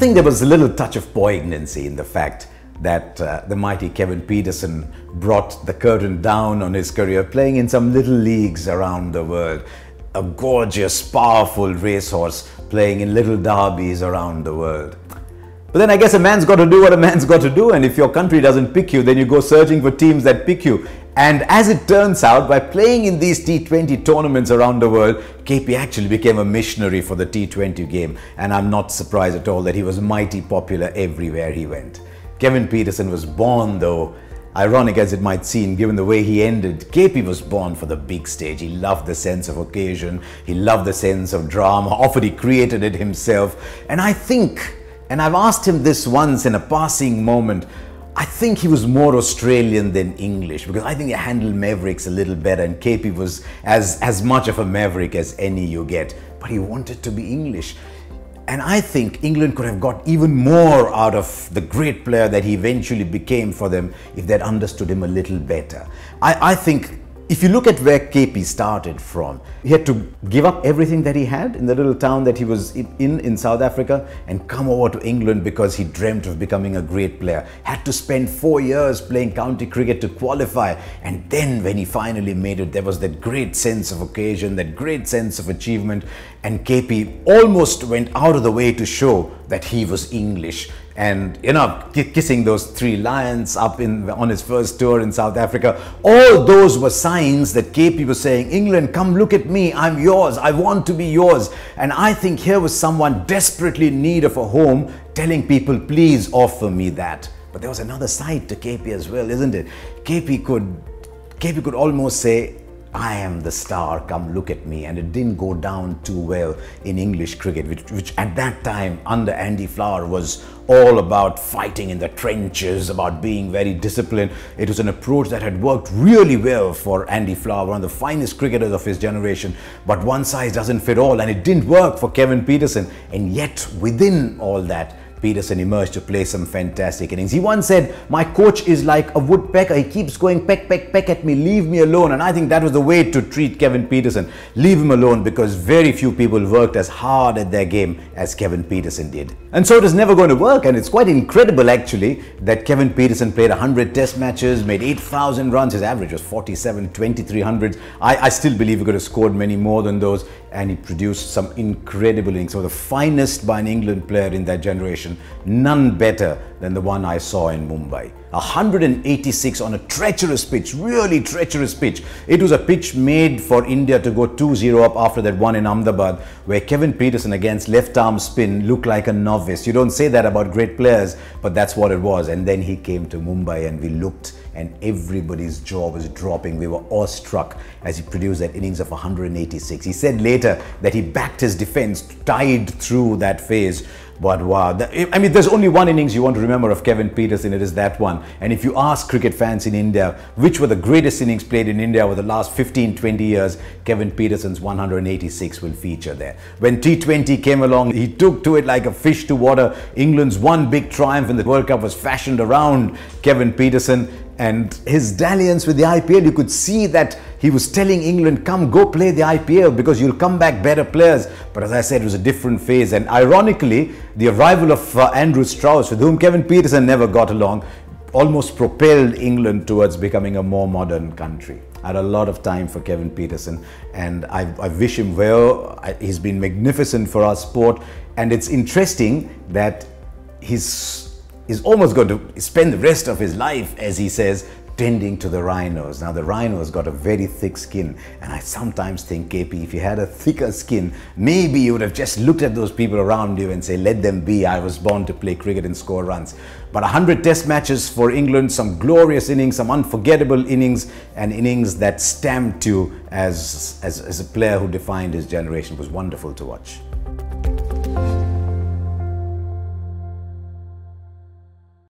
think there was a little touch of poignancy in the fact that uh, the mighty Kevin Pietersen brought the curtain down on his career, playing in some little leagues around the world. A gorgeous, powerful racehorse playing in little derbies around the world. But then I guess a man's got to do what a man's got to do, and if your country doesn't pick you, then you go searching for teams that pick you. And as it turns out, by playing in these T20 tournaments around the world, KP actually became a missionary for the T20 game. And I'm not surprised at all that he was mighty popular everywhere he went. Kevin Pietersen was born, though, ironic as it might seem, given the way he ended, KP was born for the big stage. He loved the sense of occasion, he loved the sense of drama, often he created it himself. And I think, and I've asked him this once in a passing moment, I think he was more Australian than English because I think he handled Mavericks a little better and KP was as, as much of a Maverick as any you get. But he wanted to be English. And I think England could have got even more out of the great player that he eventually became for them if they'd understood him a little better. I, I think if you look at where KP started from, he had to give up everything that he had in the little town that he was in in South Africa and come over to England because he dreamt of becoming a great player. Had to spend four years playing county cricket to qualify. And then when he finally made it, there was that great sense of occasion, that great sense of achievement. And KP almost went out of the way to show that he was English and you know kissing those three lions up in on his first tour in South Africa all those were signs that KP was saying England come look at me. I'm yours. I want to be yours. And I think here was someone desperately in need of a home telling people please offer me that. But there was another side to KP as well isn't it? KP could KP could almost say I am the star, come look at me. And it didn't go down too well in English cricket, which, which, at that time under Andy Flower was all about fighting in the trenches, about being very disciplined. It was an approach that had worked really well for Andy Flower, one of the finest cricketers of his generation. But one size doesn't fit all, and it didn't work for Kevin Pietersen. And yet, within all that, Pietersen emerged to play some fantastic innings. He once said, My coach is like a woodpecker. He keeps going peck, peck, peck at me. Leave me alone. And I think that was the way to treat Kevin Pietersen. Leave him alone because very few people worked as hard at their game as Kevin Pietersen did. And so it is never going to work. And it's quite incredible, actually, that Kevin Pietersen played 100 test matches, made 8,000 runs. His average was 47, 2300. I, I still believe he could have scored many more than those. And he produced some incredible innings. So the finest by an England player in that generation none better than the one I saw in Mumbai. 186 on a treacherous pitch, really treacherous pitch. It was a pitch made for India to go 2-0 up after that one in Ahmedabad, where Kevin Pietersen against left arm spin looked like a novice. You don't say that about great players, but that's what it was. And then he came to Mumbai and we looked and everybody's jaw was dropping. We were awestruck as he produced that innings of 186. He said later that he backed his defense, tied through that phase but uh, wow, I mean, there's only one innings you want to remember of Kevin Pietersen, it is that one. And if you ask cricket fans in India, which were the greatest innings played in India over the last 15, 20 years, Kevin Pietersen's 186 will feature there. When T20 came along, he took to it like a fish to water. England's one big triumph in the World Cup was fashioned around Kevin Pietersen and his dalliance with the IPL, you could see that he was telling England, come go play the IPL because you'll come back better players. But as I said, it was a different phase. And ironically, the arrival of uh, Andrew Strauss, with whom Kevin Pietersen never got along, almost propelled England towards becoming a more modern country. I had a lot of time for Kevin Pietersen and I, I wish him well. I, he's been magnificent for our sport. And it's interesting that he's he's almost going to spend the rest of his life, as he says, tending to the rhinos. Now, the rhino's got a very thick skin, and I sometimes think, KP, if you had a thicker skin, maybe you would have just looked at those people around you and say, let them be. I was born to play cricket and score runs. But 100 test matches for England, some glorious innings, some unforgettable innings, and innings that stamped you as, as, as a player who defined his generation. Was wonderful to watch.